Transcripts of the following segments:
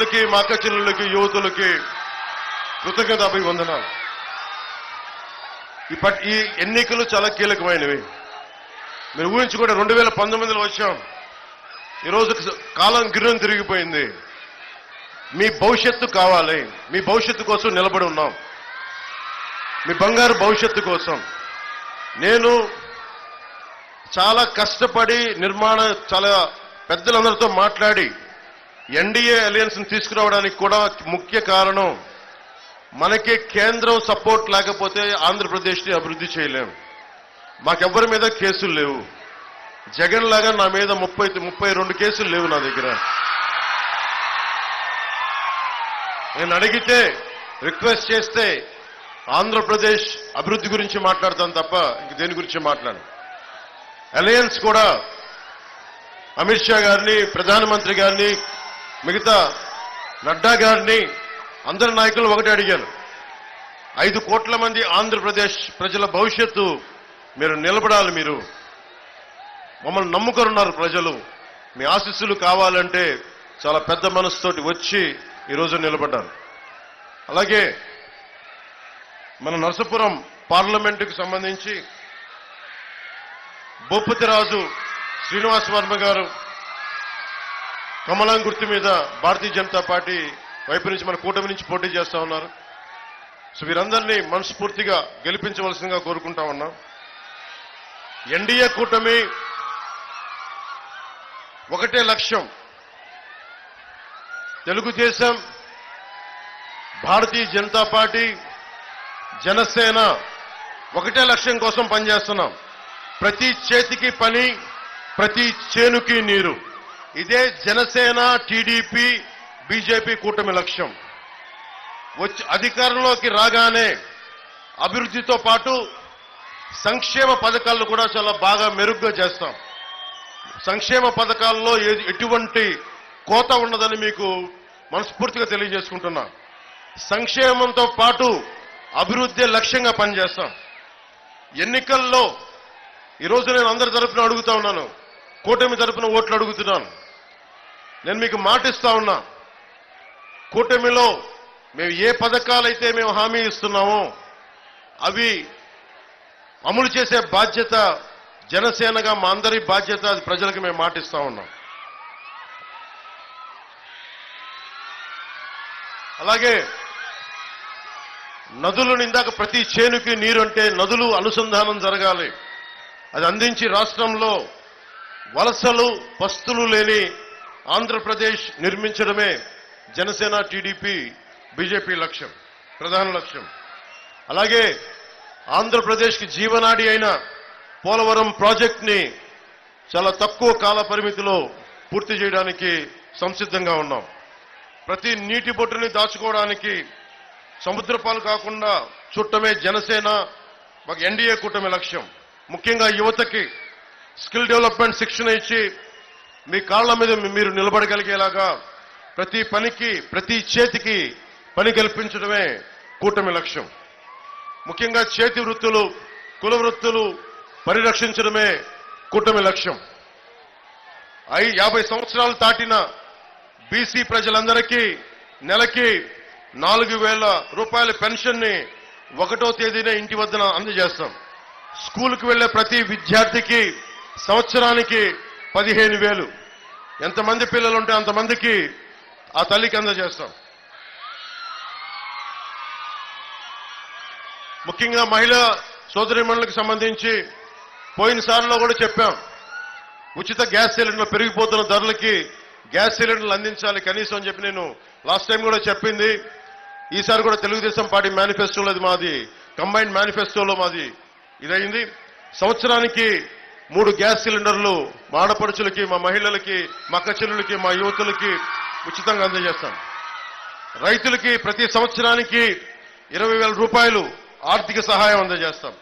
పిల్లలకి మా అక్క చెల్లెళ్ళకి యువతులకి కృతజ్ఞత అభివందనాలు ఇప్పటి ఈ ఎన్నికలు చాలా కీలకమైనవి. మీరు ఊహించుకుంటే రెండు వేల పంతొమ్మిదిలో వచ్చాం. ఈరోజు కాలం గిర్రం తిరిగిపోయింది. మీ భవిష్యత్తు కావాలి. మీ భవిష్యత్తు కోసం నిలబడి ఉన్నాం. మీ బంగారు భవిష్యత్తు కోసం. నేను చాలా కష్టపడి నిర్మాణ చాలా పెద్దలందరితో మాట్లాడి ఎన్డీఏ అలయన్స్ తీసుకురావడానికి కూడా ముఖ్య కారణం మనకి కేంద్రం సపోర్ట్ లేకపోతే ఆంధ్రప్రదేశ్ని అభివృద్ధి చేయలేం. మాకెవ్వరి మీద కేసులు లేవు. జగన్ లాగా నా మీద ముప్పై ముప్పై రెండు కేసులు లేవు నా దగ్గర. నేను అడిగితే రిక్వెస్ట్ చేస్తే ఆంధ్రప్రదేశ్ అభివృద్ధి గురించి మాట్లాడతాను తప్ప ఇంక దేని గురించి మాట్లాడను. అలయన్స్ కూడా అమిత్ షా గారిని ప్రధానమంత్రి గారిని మిగతా నడ్డా గారిని అందరి నాయకులు ఒకటి అడిగాను. ఐదు కోట్ల మంది ఆంధ్రప్రదేశ్ ప్రజల భవిష్యత్తు మీరు నిలబడాలి మీరు. మమ్మల్ని నమ్ముకరున్నారు ప్రజలు. మీ ఆశీస్సులు కావాలంటే చాలా పెద్ద మనసుతోటి వచ్చి ఈరోజు నిలబడ్డారు. అలాగే మన నరసపురం పార్లమెంటుకు సంబంధించి భూపతిరాజు శ్రీనివాస్ వర్మ గారు కమలం గుర్తు మీద భారతీయ జనతా పార్టీ వైపు నుంచి మన కూటమి నుంచి పోటీ చేస్తా ఉన్నారు. సో వీరందరినీ మనస్ఫూర్తిగా గెలిపించవలసిందిగా కోరుకుంటా ఉన్నాం. ఎన్డీఏ కూటమి ఒకటే లక్ష్యం. తెలుగుదేశం భారతీయ జనతా పార్టీ జనసేన ఒకటే లక్ష్యం కోసం పనిచేస్తున్నాం. ప్రతి చేతికి పని ప్రతి చేనుకి నీరు. ఇదే జనసేన టీడీపీ బీజేపీ కూటమి లక్ష్యం. వచ్చి అధికారంలోకి రాగానే అభివృద్ధితో పాటు సంక్షేమ పథకాలను కూడా చాలా బాగా మెరుగ్గా చేస్తాం. సంక్షేమ పథకాల్లో ఏ- ఎటువంటి కోత ఉండదని మీకు మనస్ఫూర్తిగా తెలియజేసుకుంటున్నా. సంక్షేమంతో పాటు అభివృద్ధి లక్ష్యంగా పనిచేస్తాం. ఎన్నికల్లో ఈరోజు నేను అందరి తరపున అడుగుతా ఉన్నాను. కూటమి తరపున ఓట్లు అడుగుతున్నాను. నేను మీకు మాటిస్తా ఉన్నా. కూటమిలో మేము ఏ పథకాలైతే మేము హామీ ఇస్తున్నామో అవి అమలు చేసే బాధ్యత జనసేనగా మా అందరి బాధ్యత అది ప్రజలకు మేము మాటిస్తా ఉన్నాం. అలాగే నదులు ఇందాక ప్రతి చేనుకి నీరు అంటే నదులు అనుసంధానం జరగాలి. అది అందించి రాష్ట్రంలో వలసలు పస్తులు లేని ఆంధ్రప్రదేశ్ నిర్మించడమే జనసేన టీడీపీ బీజేపీ లక్ష్యం ప్రధాన లక్ష్యం. అలాగే ఆంధ్రప్రదేశ్కి జీవనాడి అయిన పోలవరం ప్రాజెక్ట్ని చాలా తక్కువ కాల పరిమితిలో పూర్తి చేయడానికి సంసిద్ధంగా ఉన్నాం. ప్రతి నీటి బొట్టుని దాచుకోవడానికి సముద్రపాలు కాకుండా చుట్టమే జనసేన మాకు ఎన్డీఏ కూటమి లక్ష్యం. ముఖ్యంగా యువతకి స్కిల్ డెవలప్మెంట్ శిక్షణ ఇచ్చి మీ కాళ్ళ మీద మీరు నిలబడగలిగేలాగా ప్రతి పనికి ప్రతి చేతికి పని కల్పించడమే కూటమి లక్ష్యం. ముఖ్యంగా చేతి వృత్తులు కుల వృత్తులు పరిరక్షించడమే కూటమి లక్ష్యం. ఐ యాభై సంవత్సరాలు దాటిన బీసీ ప్రజలందరికీ నెలకి నాలుగు వేల రూపాయల పెన్షన్ని ఒకటో తేదీనే ఇంటి వద్దన అందజేస్తాం. స్కూల్కి వెళ్ళే ప్రతి విద్యార్థికి సంవత్సరానికి పదిహేను వేలు. ఎంతమంది పిల్లలు ఉంటే అంతమందికి ఆ తల్లికి అందజేస్తాం. ముఖ్యంగా మహిళా సోదరిమణులకు సంబంధించి పోయినసారిలో కూడా చెప్పాం. ఉచిత గ్యాస్ సిలిండర్ పెరిగిపోతున్న ధరలకి గ్యాస్ సిలిండర్లు అందించాలి కనీసం అని చెప్పి నేను లాస్ట్ టైం కూడా చెప్పింది. ఈసారి కూడా తెలుగుదేశం పార్టీ మేనిఫెస్టోలో అది మాది కంబైన్డ్ మేనిఫెస్టోలో మాది ఇదైంది సంవత్సరానికి మూడు గ్యాస్ సిలిండర్లు మా ఆడపడుచులకి మా మహిళలకి మా అక్క మా యువతులకి ఉచితంగా అందజేస్తాం. రైతులకి ప్రతి సంవత్సరానికి ఇరవై వేల రూపాయలు ఆర్థిక సహాయం అందజేస్తాం.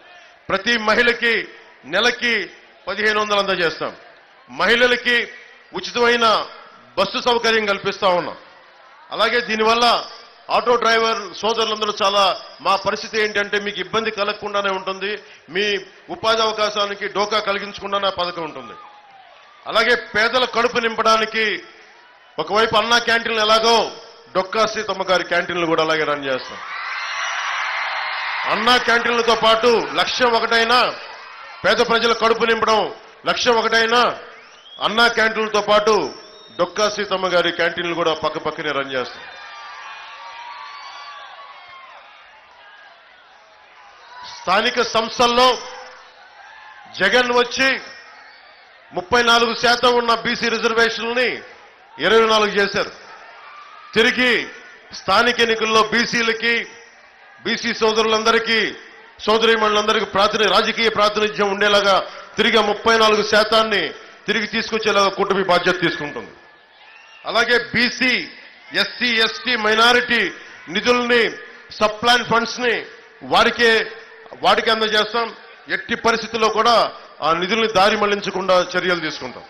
ప్రతి మహిళకి నెలకి పదిహేను వందలు అందజేస్తాం. మహిళలకి ఉచితమైన బస్సు సౌకర్యం కల్పిస్తా ఉన్నాం. అలాగే దీనివల్ల ఆటో డ్రైవర్ సోదరులందరూ చాలా మా పరిస్థితి ఏంటంటే మీకు ఇబ్బంది కలగకుండానే ఉంటుంది. మీ ఉపాధి అవకాశానికి డోకా కలిగించకుండానే పథకం ఉంటుంది. అలాగే పేదల కడుపు నింపడానికి ఒకవైపు అన్నా క్యాంటీన్లు ఎలాగో డొక్కా సీతమ్మ గారి క్యాంటీన్లు కూడా అలాగే రన్ చేస్తాం. అన్నా క్యాంటీన్లతో పాటు లక్ష్యం ఒకటైనా పేద ప్రజల కడుపు నింపడం లక్ష్యం ఒకటైనా అన్నా క్యాంటీన్లతో పాటు డొక్కా సీతమ్మ గారి క్యాంటీన్లు కూడా పక్క పక్కనే రన్ చేస్తాం. స్థానిక సంస్థల్లో జగన్ వచ్చి ముప్పై నాలుగు శాతం ఉన్న బీసీ రిజర్వేషన్లని ఇరవై నాలుగు చేశారు. తిరిగి స్థానిక ఎన్నికల్లో బీసీలకి బీసీ సోదరులందరికీ సోదరిమణులందరికీ ప్రాతిని రాజకీయ ప్రాతినిధ్యం ఉండేలాగా తిరిగి ముప్పై నాలుగు శాతాన్ని తిరిగి తీసుకొచ్చేలాగా కూటమి బాధ్యత తీసుకుంటుంది. అలాగే బీసీ ఎస్సీ ఎస్టీ మైనారిటీ నిధుల్ని సబ్ ప్లాన్ ఫండ్స్ని వారికే వాటికి అందజేస్తాం. ఎట్టి పరిస్థితుల్లో కూడా ఆ నిధుల్ని దారి మళ్ళించకుండా చర్యలు తీసుకుంటాం.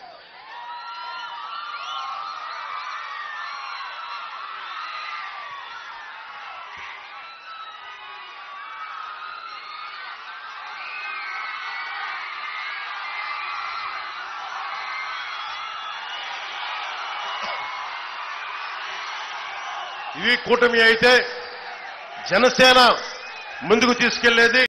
ఈ కూటమి అయితే జనసేన ముందుకు తీసుకెళ్ళేది.